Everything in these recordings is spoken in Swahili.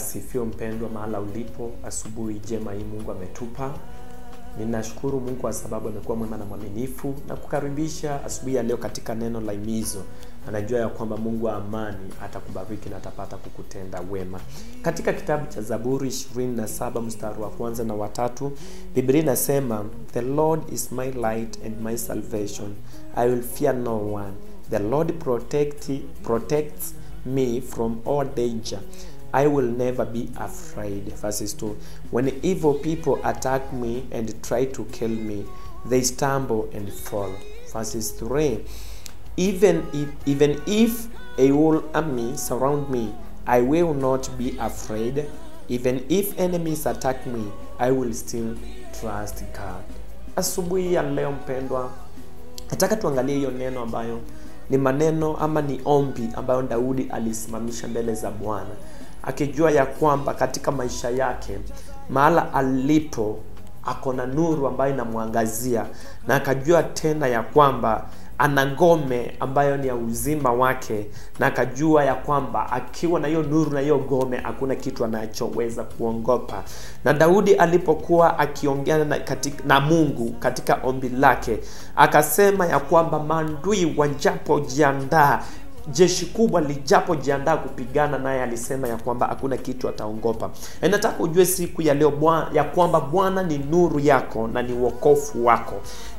Asifiwe mpendwa, mahala ulipo, asubuhi jema hii Mungu ametupa. Ninashukuru Mungu kwa sababu amekuwa mwema na mwaminifu na kukaribisha asubuhi ya leo katika neno la himizo. Anajua ya kwamba Mungu wa amani atakubariki na atapata kukutenda wema. Katika kitabu cha Zaburi 27 mstari wa kwanza na watatu, Biblia inasema the Lord is my light and my salvation, I will fear no one. The Lord protect, protects me from all danger. I will never be afraid. Verses 2. When evil people attack me and try to kill me, they stumble and fall. Verses 3. Even if, even if a whole army surround me, I will not be afraid. Even if enemies attack me, I will still trust God. Asubuhi ya leo mpendwa, nataka tuangalie hiyo neno ambayo ni maneno ama ni ombi ambayo Daudi alisimamisha mbele za Bwana akijua ya kwamba katika maisha yake mahala alipo ako na nuru ambayo inamwangazia na akajua tena ya kwamba ana ngome ambayo ni ya uzima wake na akajua ya kwamba akiwa na hiyo nuru na hiyo ngome hakuna kitu anachoweza kuongopa. Na daudi alipokuwa akiongea na, na mungu katika ombi lake akasema ya kwamba maandui wajapojiandaa jeshi kubwa lijapojiandaa kupigana naye alisema ya kwamba hakuna kitu ataongopa e nataka ujue siku ya leo ya kwamba bwana ni nuru yako na ni uokofu wako.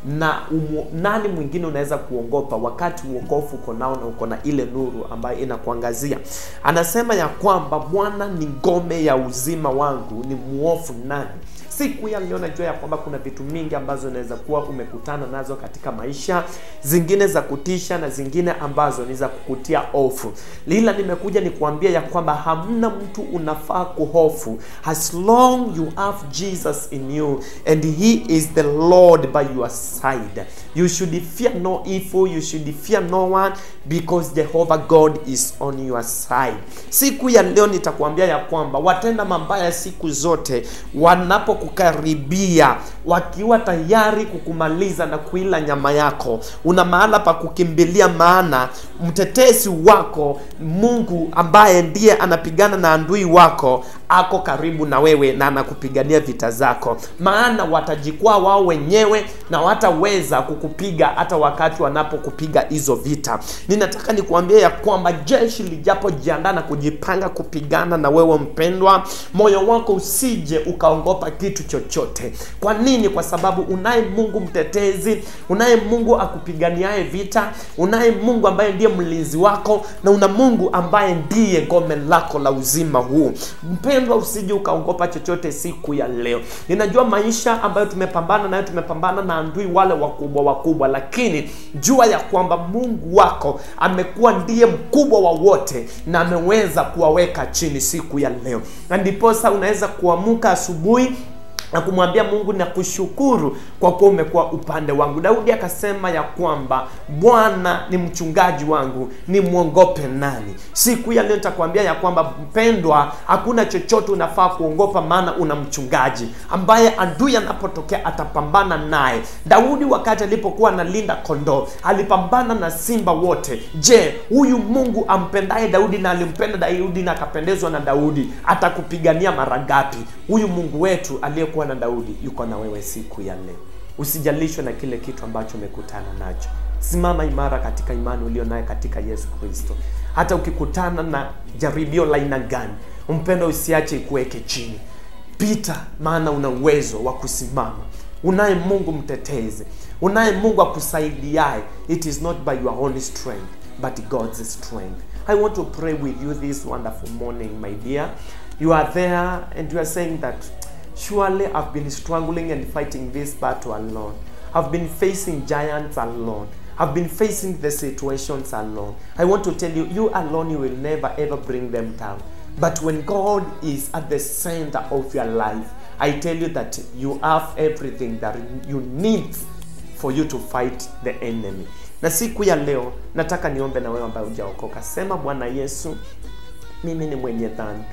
Na umu, nani mwingine unaweza kuongopa wakati uokofu uko nao na uko na ile nuru ambayo inakuangazia? Anasema ya kwamba bwana ni ngome ya uzima wangu ni muofu nani siku ya leo najua ya kwamba kuna vitu mingi ambazo unaweza kuwa umekutana nazo katika maisha zingine za kutisha na zingine ambazo ni za kukutia hofu. Lila nimekuja ni kuambia ya kwamba hamna mtu unafaa kuhofu as long you have jesus in you and he is the lord by your side. You should fear no evil you should fear no one because jehovah god is on your side. Siku ya leo nitakuambia ya kwamba watenda mambaya siku zote wanapo ukaribia wakiwa tayari kukumaliza na kuila nyama yako. Una mahala pa kukimbilia maana mtetezi wako mungu ambaye ndiye anapigana na andui wako ako karibu na wewe na anakupigania vita zako. Maana watajikwaa wao wenyewe na wataweza kukupiga hata wakati wanapokupiga hizo vita. Ninataka nikuambia ya kwamba jeshi lijapojiandaa na kujipanga kupigana na wewe mpendwa moyo wako usije ukaongopa kitu chochote. Kwa nini kwa sababu unaye mungu mtetezi unaye mungu akupiganiaye vita unaye mungu ambaye ndiye mlinzi wako na una mungu ambaye ndiye ngome lako la uzima huu. Mpendwa usije ukaogopa chochote siku ya leo. Ninajua maisha ambayo tumepambana nayo tumepambana na andui wale wakubwa wakubwa lakini jua ya kwamba mungu wako amekuwa ndiye mkubwa wa wote na ameweza kuwaweka chini siku ya leo. Na ndiposa unaweza kuamuka asubuhi na kumwambia mungu na kushukuru kwa kuwa umekuwa upande wangu. Daudi akasema ya kwamba bwana ni mchungaji wangu ni mwongope nani? Siku ya leo nitakwambia ya kwamba mpendwa hakuna chochote unafaa kuongopa maana una mchungaji ambaye adui anapotokea atapambana naye. Daudi wakati alipokuwa analinda kondoo alipambana na simba wote. Je huyu mungu ampendaye daudi na alimpenda daudi na akapendezwa na daudi atakupigania mara ngapi? Huyu mungu wetu aliyekuwa na daudi yuko na wewe siku ya leo usijalishwe na kile kitu ambacho umekutana nacho. Simama imara katika imani ulio naye katika yesu kristo. Hata ukikutana na jaribio la aina gani mpendo usiache ikuweke chini. Pita maana una uwezo wa kusimama. Unaye mungu mtetezi. Unaye mungu akusaidiaye. It is not by your own strength but god's strength. I want to pray with you this wonderful morning my dear. You are there and you are saying that surely i've been struggling and fighting this battle alone i've been facing giants alone I've been facing the situations alone. I want to tell you, you alone, you will never ever bring them down. But when God is at the center of your life, I tell you that you have everything that you need for you to fight the enemy. Na siku ya leo nataka niombe na wewe ambaye hujaokoka. Sema Bwana Yesu, mimi ni mwenye dhambi.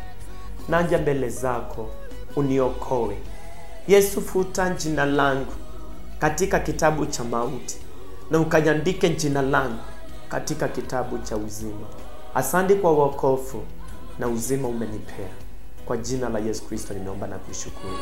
Naja mbele zako uniokoe. Yesu, futa jina langu katika kitabu cha mauti na ukanyandike jina langu katika kitabu cha uzima. Asante kwa wokovu na uzima umenipea. Kwa jina la Yesu Kristo nimeomba na kushukuru.